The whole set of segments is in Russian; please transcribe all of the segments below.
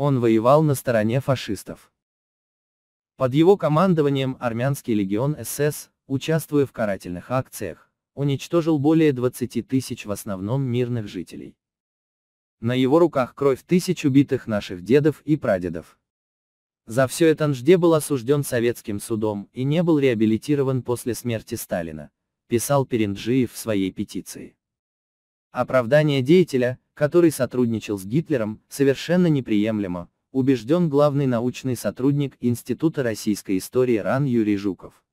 Он воевал на стороне фашистов. Под его командованием армянский легион СС, участвуя в карательных акциях, уничтожил более 20 тысяч в основном мирных жителей. На его руках кровь тысяч убитых наших дедов и прадедов. За все это Нжде был осужден советским судом и не был реабилитирован после смерти Сталина, писал Перенджиев в своей петиции. Оправдание деятеля, который сотрудничал с Гитлером, совершенно неприемлемо, убежден главный научный сотрудник Института российской истории РАН Юрий Жуков.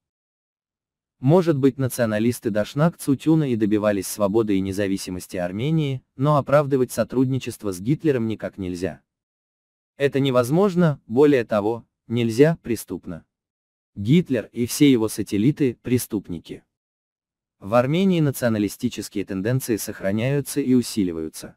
Может быть националисты дошли к Цутюна и добивались свободы и независимости Армении, но оправдывать сотрудничество с Гитлером никак нельзя. Это невозможно, более того, нельзя, преступно. Гитлер и все его сателлиты – преступники. В Армении националистические тенденции сохраняются и усиливаются.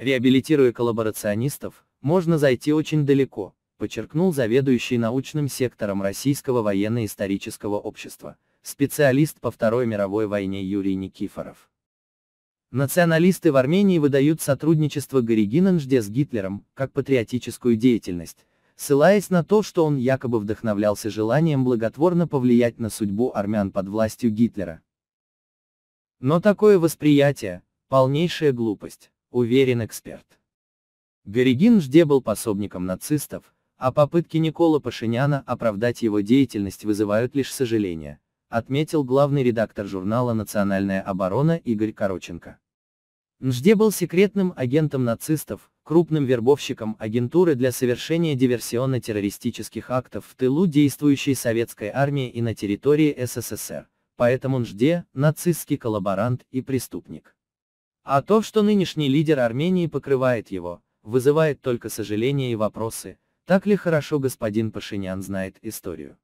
Реабилитируя коллаборационистов, можно зайти очень далеко, подчеркнул заведующий научным сектором Российского военно-исторического общества, специалист по Второй мировой войне Юрий Никифоров. Националисты в Армении выдают сотрудничество Горигина Нжде с Гитлером, как патриотическую деятельность, ссылаясь на то, что он якобы вдохновлялся желанием благотворно повлиять на судьбу армян под властью Гитлера. Но такое восприятие – полнейшая глупость, уверен эксперт. Горигин Жде был пособником нацистов, а попытки Никола Пашиняна оправдать его деятельность вызывают лишь сожаление, отметил главный редактор журнала «Национальная оборона» Игорь Короченко. Нжде был секретным агентом нацистов, крупным вербовщиком агентуры для совершения диверсионно-террористических актов в тылу действующей советской армии и на территории СССР, поэтому Нжде – нацистский коллаборант и преступник. А то, что нынешний лидер Армении покрывает его, вызывает только сожаление и вопросы, так ли хорошо господин Пашинян знает историю.